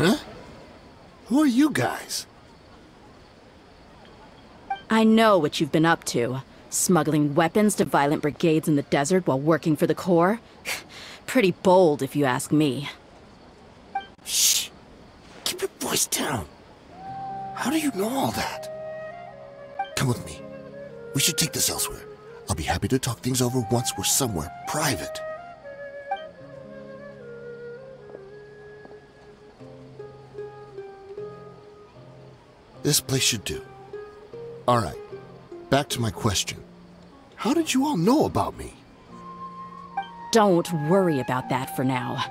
Huh? Who are you guys? I know what you've been up to. Smuggling weapons to violent brigades in the desert while working for the Corps? Pretty bold, if you ask me. Shh! Keep your voice down. How do you know all that? Come with me. We should take this elsewhere. I'll be happy to talk things over once we're somewhere private. This place should do. Alright, back to my question. How did you all know about me? Don't worry about that for now.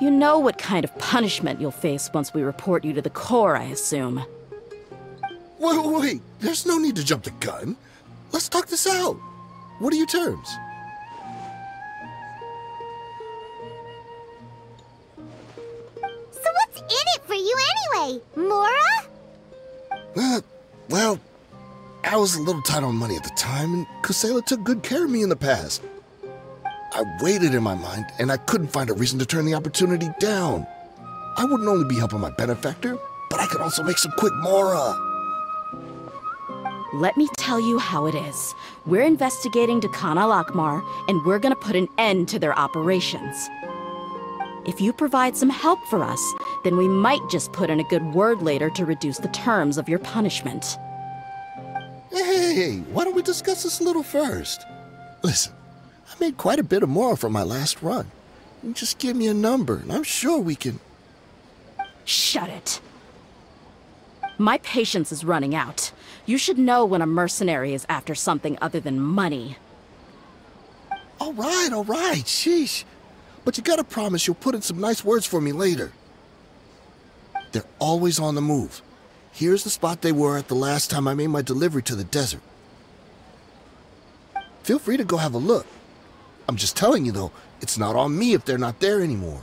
You know what kind of punishment you'll face once we report you to the Corps, I assume. Wait, wait, wait. There's no need to jump the gun. Let's talk this out. What are your terms? So what's in it for you anyway, Mora? I was a little tight on money at the time, and Kusela took good care of me in the past. I waited in my mind, and I couldn't find a reason to turn the opportunity down. I wouldn't only be helping my benefactor, but I could also make some quick mora. Let me tell you how it is. We're investigating Dakan al Ahmar, and we're gonna put an end to their operations. If you provide some help for us, then we might just put in a good word later to reduce the terms of your punishment. Hey, why don't we discuss this a little first? Listen, I made quite a bit of mora from my last run. You just give me a number, and I'm sure we can. Shut it. My patience is running out. You should know when a mercenary is after something other than money. All right, all right, sheesh. But you gotta promise you'll put in some nice words for me later. They're always on the move. Here's the spot they were at the last time I made my delivery to the desert. Feel free to go have a look. I'm just telling you, though, it's not on me if they're not there anymore.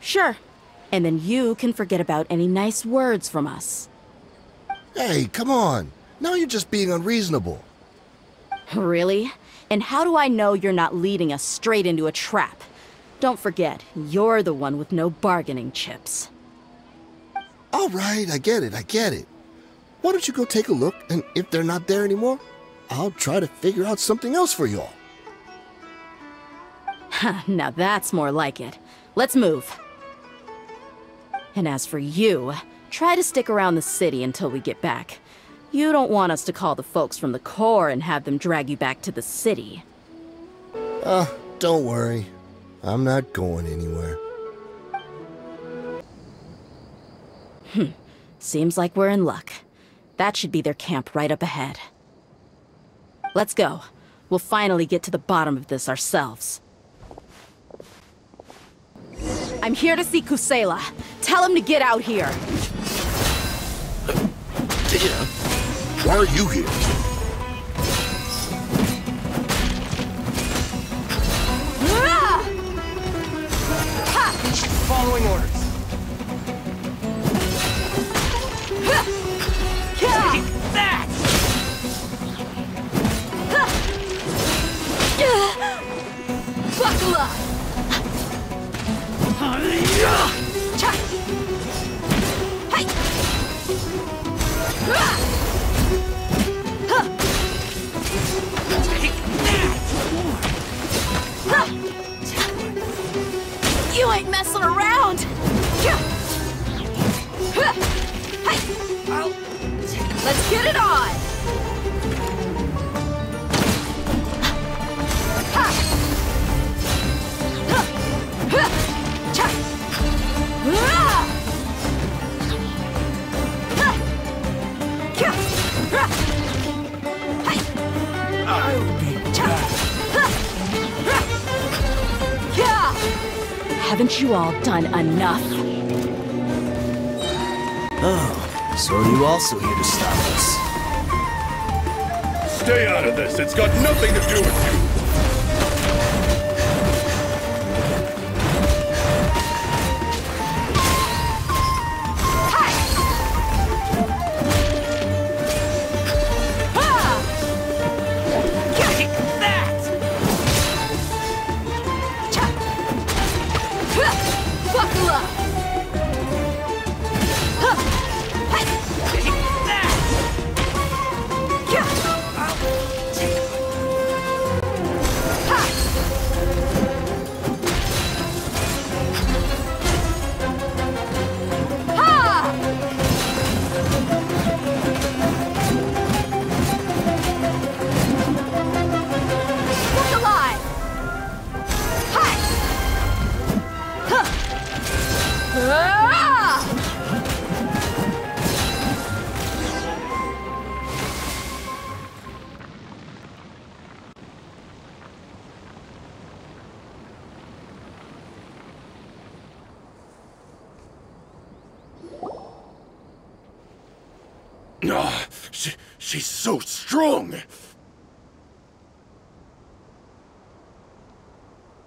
Sure. And then you can forget about any nice words from us. Hey, come on. Now you're just being unreasonable. Really? And how do I know you're not leading us straight into a trap? Don't forget, you're the one with no bargaining chips. All right, I get it, I get it. Why don't you go take a look, and if they're not there anymore, I'll try to figure out something else for y'all. now that's more like it. Let's move. And as for you, try to stick around the city until we get back. You don't want us to call the folks from the Corps and have them drag you back to the city. Uh, don't worry. I'm not going anywhere. Hmm. Seems like we're in luck. That should be their camp right up ahead. Let's go. We'll finally get to the bottom of this ourselves. I'm here to see Kusela. Tell him to get out here. Damn. Why are you here? Ah! Following orders. You ain't messing around! Let's get it on! You all done enough? Oh, so are you also here to stop us? Stay out of this. It's got nothing to do with you. She's so strong.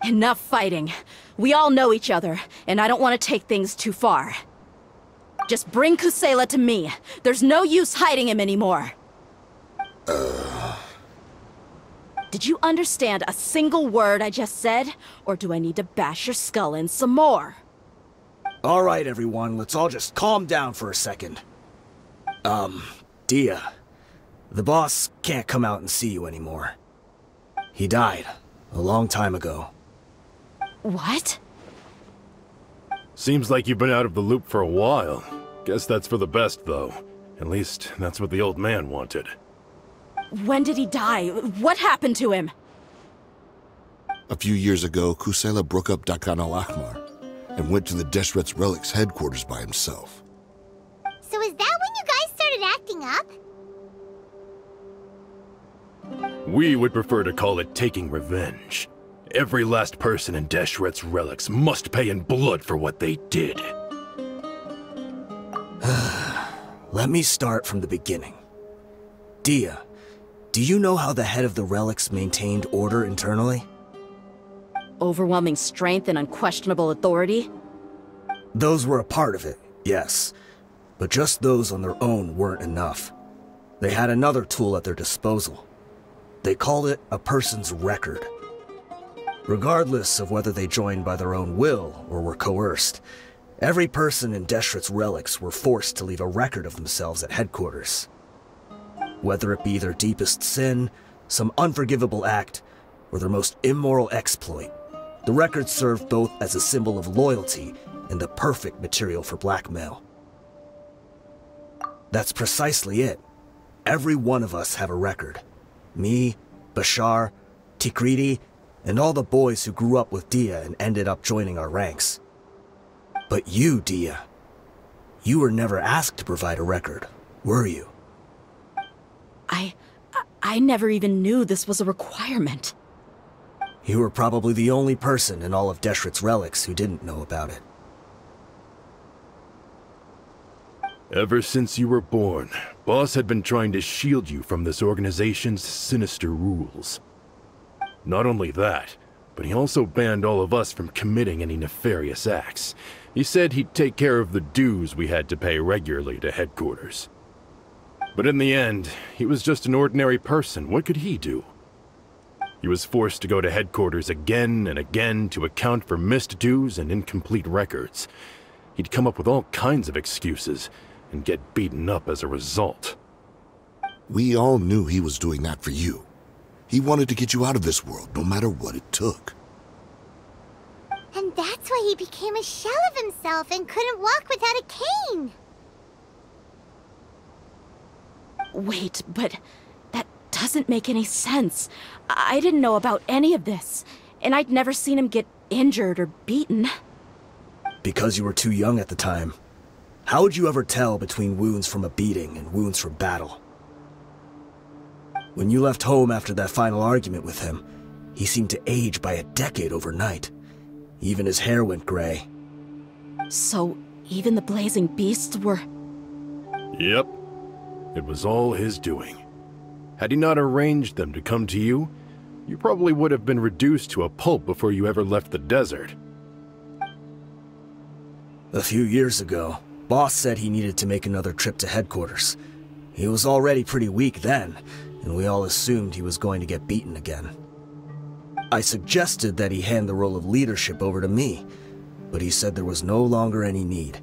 Enough fighting. We all know each other, and I don't want to take things too far. Just bring Kusela to me. There's no use hiding him anymore. Did you understand a single word I just said? Or do I need to bash your skull in some more? All right, everyone, let's all just calm down for a second. Um, Dehya, the boss can't come out and see you anymore. He died a long time ago. What? Seems like you've been out of the loop for a while. Guess that's for the best, though. At least, that's what the old man wanted. When did he die? What happened to him? A few years ago, Kusela broke up Dakan al Ahmar and went to the Deshret's Relics headquarters by himself. We would prefer to call it taking revenge. Every last person in Deshret's relics must pay in blood for what they did. Let me start from the beginning. Dehya, do you know how the head of the relics maintained order internally? Overwhelming strength and unquestionable authority? Those were a part of it, yes. But just those on their own weren't enough. They had another tool at their disposal. They called it a person's record. Regardless of whether they joined by their own will or were coerced, every person in Deshret's relics were forced to leave a record of themselves at headquarters. Whether it be their deepest sin, some unforgivable act, or their most immoral exploit, the record served both as a symbol of loyalty and the perfect material for blackmail. That's precisely it. Every one of us have a record. Me, Bashar, Tikriti, and all the boys who grew up with Dehya and ended up joining our ranks. But you, Dehya, you were never asked to provide a record, were you? I. I never even knew this was a requirement. You were probably the only person in all of Deshret's relics who didn't know about it. Ever since you were born, Boss had been trying to shield you from this organization's sinister rules. Not only that, but he also banned all of us from committing any nefarious acts. He said he'd take care of the dues we had to pay regularly to headquarters. But in the end, he was just an ordinary person. What could he do? He was forced to go to headquarters again and again to account for missed dues and incomplete records. He'd come up with all kinds of excuses and get beaten up as a result. We all knew he was doing that for you. He wanted to get you out of this world, no matter what it took. And that's why he became a shell of himself and couldn't walk without a cane. Wait, but that doesn't make any sense. I didn't know about any of this, and I'd never seen him get injured or beaten. Because you were too young at the time. How would you ever tell between wounds from a beating and wounds from battle? When you left home after that final argument with him, he seemed to age by a decade overnight. Even his hair went gray. So, even the blazing beasts were. Yep. It was all his doing. Had he not arranged them to come to you, you probably would have been reduced to a pulp before you ever left the desert. A few years ago, Boss said he needed to make another trip to headquarters. He was already pretty weak then, and we all assumed he was going to get beaten again. I suggested that he hand the role of leadership over to me, but he said there was no longer any need,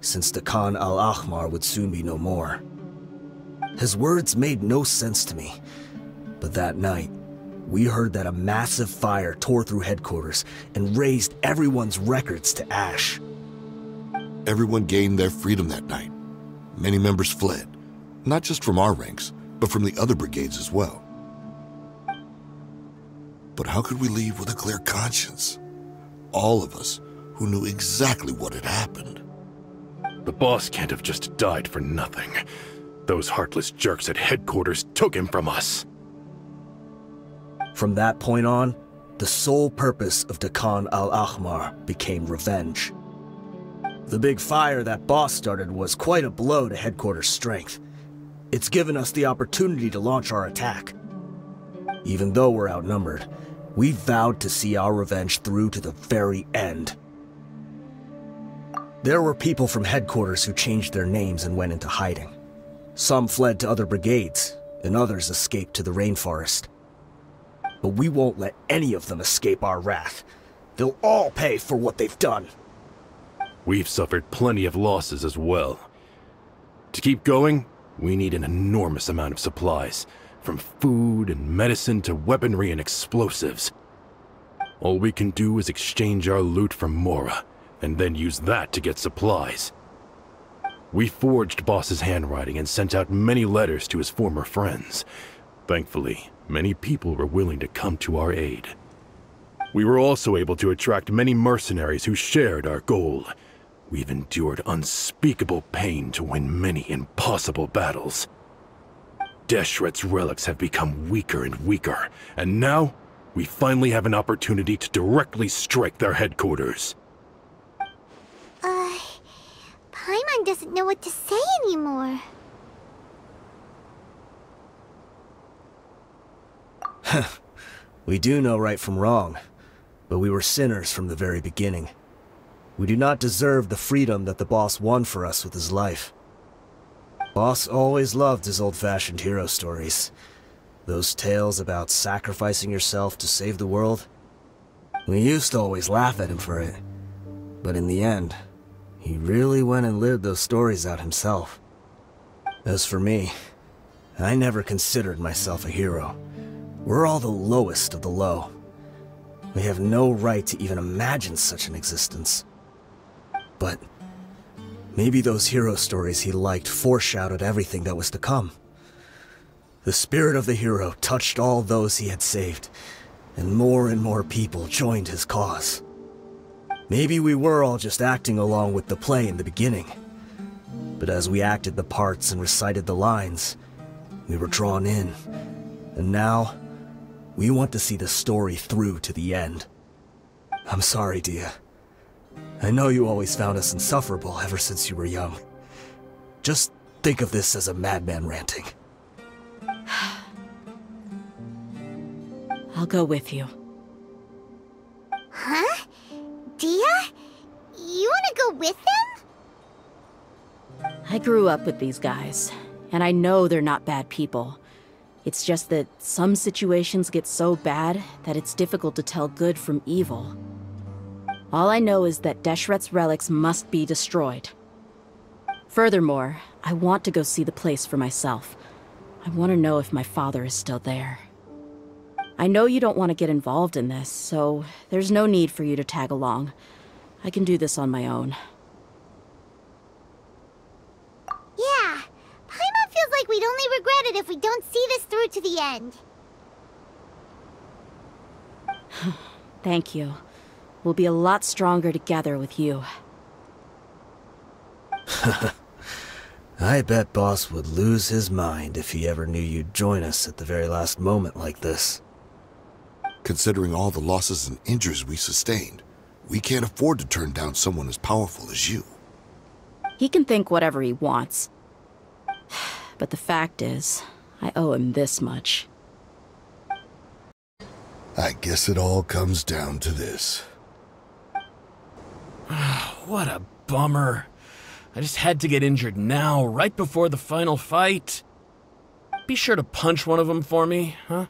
since the Khan al-Ahmar would soon be no more. His words made no sense to me, but that night, we heard that a massive fire tore through headquarters and razed everyone's records to ash. Everyone gained their freedom that night. Many members fled, not just from our ranks, but from the other brigades as well. But how could we leave with a clear conscience? All of us who knew exactly what had happened. The boss can't have just died for nothing. Those heartless jerks at headquarters took him from us. From that point on, the sole purpose of Dakan al Ahmar became revenge. The big fire that boss started was quite a blow to headquarters' strength. It's given us the opportunity to launch our attack. Even though we're outnumbered, we vowed to see our revenge through to the very end. There were people from headquarters who changed their names and went into hiding. Some fled to other brigades, and others escaped to the rainforest. But we won't let any of them escape our wrath. They'll all pay for what they've done. We've suffered plenty of losses as well. To keep going, we need an enormous amount of supplies, from food and medicine to weaponry and explosives. All we can do is exchange our loot from Mora, and then use that to get supplies. We forged Boss's handwriting and sent out many letters to his former friends. Thankfully, many people were willing to come to our aid. We were also able to attract many mercenaries who shared our goal. We've endured unspeakable pain to win many impossible battles. Deshret's relics have become weaker and weaker, and now we finally have an opportunity to directly strike their headquarters. Uh, Paimon doesn't know what to say anymore. We do know right from wrong, but we were sinners from the very beginning. We do not deserve the freedom that the boss won for us with his life. Boss always loved his old-fashioned hero stories. Those tales about sacrificing yourself to save the world. We used to always laugh at him for it. But in the end, he really went and lived those stories out himself. As for me, I never considered myself a hero. We're all the lowest of the low. We have no right to even imagine such an existence. But maybe those hero stories he liked foreshadowed everything that was to come. The spirit of the hero touched all those he had saved, and more and more people joined his cause. Maybe we were all just acting along with the play in the beginning. But as we acted the parts and recited the lines, we were drawn in. And now, we want to see the story through to the end. I'm sorry, Dehya. I know you always found us insufferable ever since you were young. Just think of this as a madman ranting. I'll go with you. Huh? Dehya? You wanna go with them? I grew up with these guys, and I know they're not bad people. It's just that some situations get so bad that it's difficult to tell good from evil. All I know is that Deshret's relics must be destroyed. Furthermore, I want to go see the place for myself. I want to know if my father is still there. I know you don't want to get involved in this, so there's no need for you to tag along. I can do this on my own. Yeah. Paimon feels like we'd only regret it if we don't see this through to the end. Thank you. We'll be a lot stronger together with you. I bet Boss would lose his mind if he ever knew you'd join us at the very last moment like this. Considering all the losses and injuries we sustained, we can't afford to turn down someone as powerful as you. He can think whatever he wants. But the fact is, I owe him this much. I guess it all comes down to this. What a bummer. I just had to get injured now, right before the final fight. Be sure to punch one of them for me, huh?